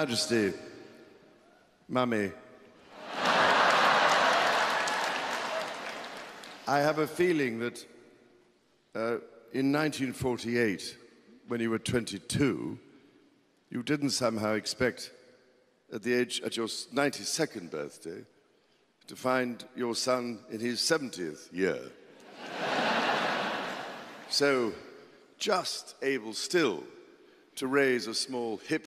Majesty, Mummy, I have a feeling that uh, in 1948, when you were 22, you didn't somehow expect at the age, at your 92nd birthday, to find your son in his 70th year. so, just able still to raise a small hip